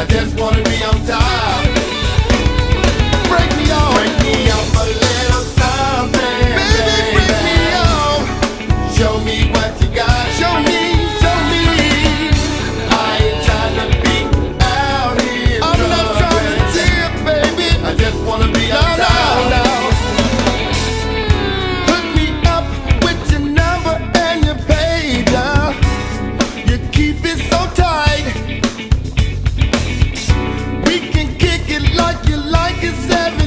I just wanna be on top. is everything.